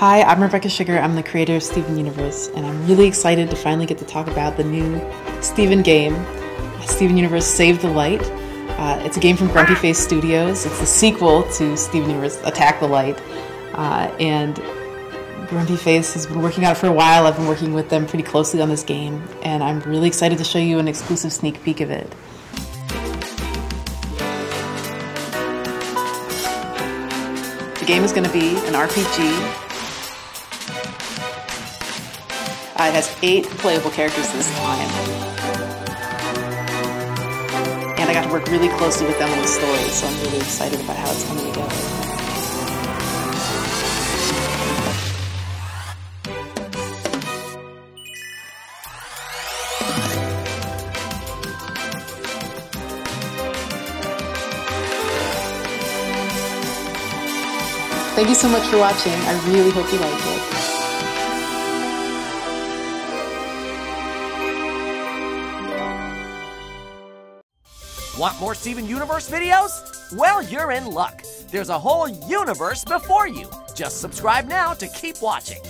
Hi, I'm Rebecca Sugar. I'm the creator of Steven Universe, and I'm really excited to finally get to talk about the new Steven game, Steven Universe Save the Light. Uh, it's a game from Grumpyface Studios. It's the sequel to Steven Universe Attack the Light. Uh, and Grumpyface has been working on it for a while. I've been working with them pretty closely on this game, and I'm really excited to show you an exclusive sneak peek of it. The game is going to be an RPG Uh, it has eight playable characters this time. And I got to work really closely with them on the story, so I'm really excited about how it's coming together. Thank you so much for watching. I really hope you liked it. Want more Steven Universe videos? Well, you're in luck. There's a whole universe before you. Just subscribe now to keep watching.